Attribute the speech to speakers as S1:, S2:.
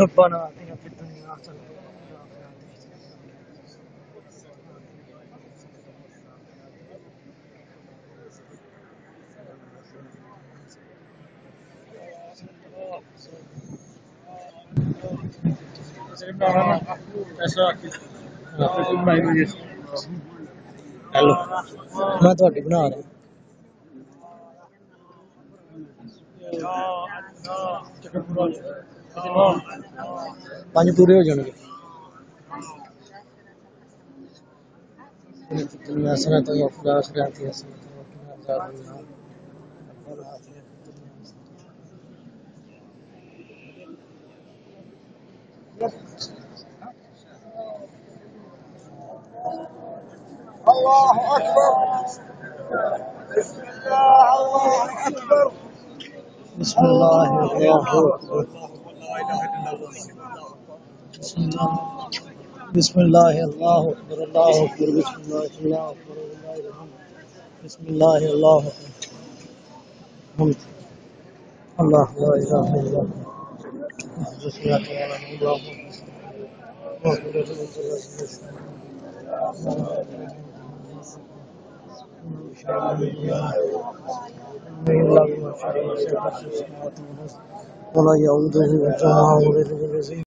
S1: ربنا آتنا في الدنيا حسنة وفي الآخرة
S2: ਹੈਲੋ
S1: میں تھوڑی حسنة وفي الآخرة حسنة وقنا عذاب النار ربنا آتنا في الدنيا حسنة
S3: الله أكبر بسم الله الله أكبر
S1: بسم الله الله أكبر بسم الله بسم الله الله أكبر الله أكبر بسم الله الله أكبر ولله الحمد بسم الله الله أكبر الحمد الله لا إله إلا الله وحده لا شريك له ولا يعوده الجماع